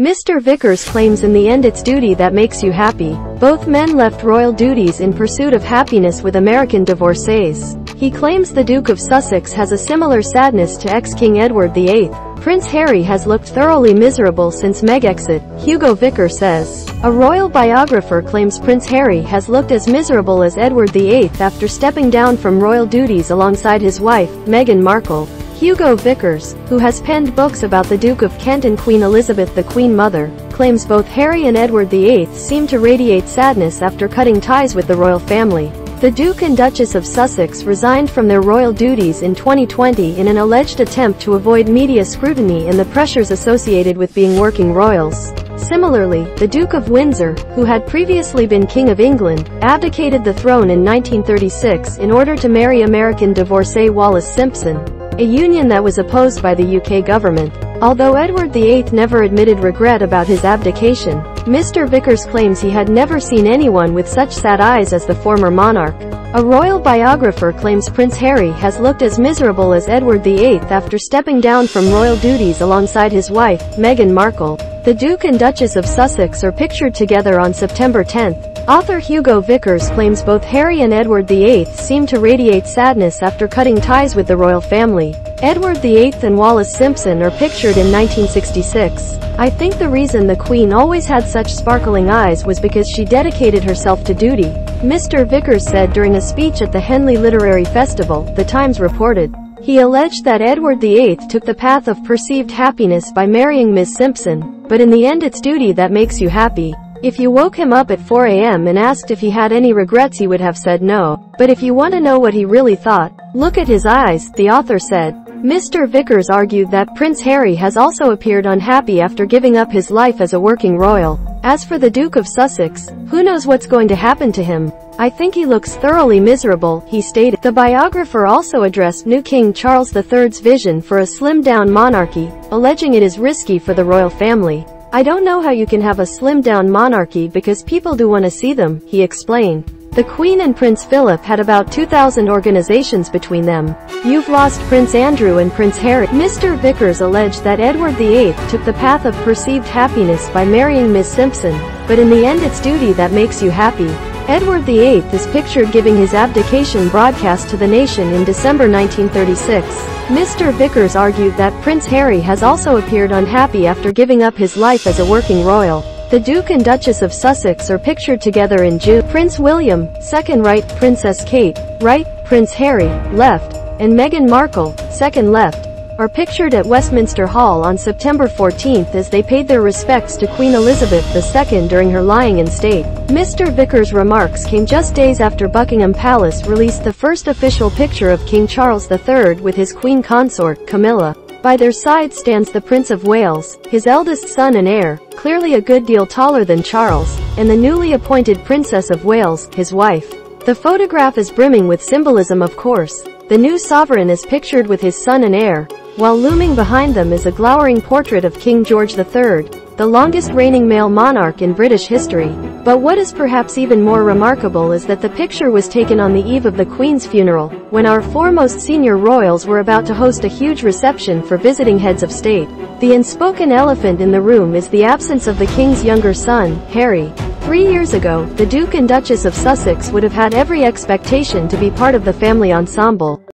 Mr. Vickers claims in the end it's duty that makes you happy. Both men left royal duties in pursuit of happiness with American divorcees. He claims the Duke of Sussex has a similar sadness to ex-King Edward VIII. Prince Harry has looked thoroughly miserable since Meg Megxit, Hugo Vicker says. A royal biographer claims Prince Harry has looked as miserable as Edward VIII after stepping down from royal duties alongside his wife, Meghan Markle. Hugo Vickers, who has penned books about the Duke of Kent and Queen Elizabeth the Queen Mother, claims both Harry and Edward VIII seem to radiate sadness after cutting ties with the royal family. The Duke and Duchess of Sussex resigned from their royal duties in 2020 in an alleged attempt to avoid media scrutiny and the pressures associated with being working royals. Similarly, the Duke of Windsor, who had previously been King of England, abdicated the throne in 1936 in order to marry American divorcee Wallis Simpson a union that was opposed by the UK government. Although Edward VIII never admitted regret about his abdication, Mr. Vickers claims he had never seen anyone with such sad eyes as the former monarch. A royal biographer claims Prince Harry has looked as miserable as Edward VIII after stepping down from royal duties alongside his wife, Meghan Markle. The Duke and Duchess of Sussex are pictured together on September 10. Author Hugo Vickers claims both Harry and Edward VIII seem to radiate sadness after cutting ties with the royal family. Edward VIII and Wallis Simpson are pictured in 1966. I think the reason the Queen always had such sparkling eyes was because she dedicated herself to duty, Mr. Vickers said during a speech at the Henley Literary Festival, The Times reported. He alleged that Edward VIII took the path of perceived happiness by marrying Ms. Simpson, but in the end it's duty that makes you happy. If you woke him up at 4 a.m. and asked if he had any regrets he would have said no. But if you want to know what he really thought, look at his eyes, the author said. Mr. Vickers argued that Prince Harry has also appeared unhappy after giving up his life as a working royal. As for the Duke of Sussex, who knows what's going to happen to him? I think he looks thoroughly miserable, he stated. The biographer also addressed new King Charles III's vision for a slimmed-down monarchy, alleging it is risky for the royal family. I don't know how you can have a slimmed-down monarchy because people do want to see them, he explained. The Queen and Prince Philip had about 2,000 organizations between them. You've lost Prince Andrew and Prince Harry. Mr. Vickers alleged that Edward VIII took the path of perceived happiness by marrying Miss Simpson, but in the end it's duty that makes you happy. Edward VIII is pictured giving his abdication broadcast to the nation in December 1936. Mr. Vickers argued that Prince Harry has also appeared unhappy after giving up his life as a working royal. The Duke and Duchess of Sussex are pictured together in June. Prince William, second right, Princess Kate, right, Prince Harry, left, and Meghan Markle, second left, are pictured at Westminster Hall on September 14 as they paid their respects to Queen Elizabeth II during her lying in state. Mr. Vickers' remarks came just days after Buckingham Palace released the first official picture of King Charles III with his queen consort, Camilla. By their side stands the Prince of Wales, his eldest son and heir, clearly a good deal taller than Charles, and the newly appointed Princess of Wales, his wife. The photograph is brimming with symbolism of course. The new sovereign is pictured with his son and heir, while looming behind them is a glowering portrait of King George III, the longest reigning male monarch in British history. But what is perhaps even more remarkable is that the picture was taken on the eve of the Queen's funeral, when our foremost senior royals were about to host a huge reception for visiting heads of state. The unspoken elephant in the room is the absence of the King's younger son, Harry. Three years ago, the Duke and Duchess of Sussex would have had every expectation to be part of the family ensemble.